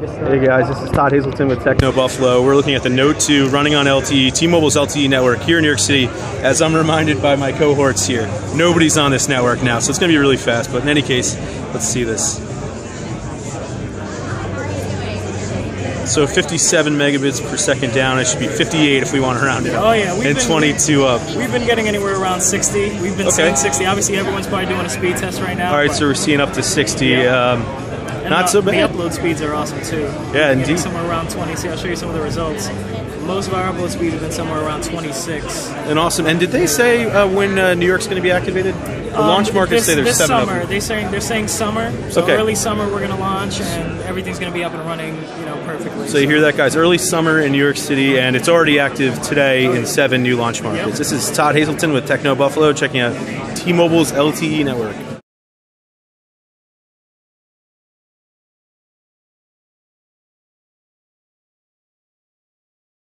Hey guys, this is Todd Haselton with Techno Buffalo. We're looking at the Note 2 running on LTE, T-Mobile's LTE network here in New York City. As I'm reminded by my cohorts here, nobody's on this network now, so it's going to be really fast. But in any case, let's see this. So 57 megabits per second down. It should be 58 if we want to round it up. Oh yeah, we've and been, 22 up. We've been getting anywhere around 60. We've been Okay. seeing 60. Obviously, everyone's probably doing a speed test right now. All right, so we're seeing up to 60. Yeah. Um, not so bad. The upload speeds are awesome too. Yeah, indeed. Somewhere around 20. See, I'll show you some of the results. Most of our upload speeds have been somewhere around 26. and awesome. And did they say uh, when uh, New York's going to be activated? The Um, launch markets this, say there's this seven summer. of them. They saying they're saying summer. So Okay. early summer we're gonna launch and everything's gonna be up and running, you know, perfectly. So you hear that, guys? Early summer in New York City, and it's already active today in seven new launch markets. Yep. This is Todd Haselton with Techno Buffalo, checking out T-Mobile's LTE network.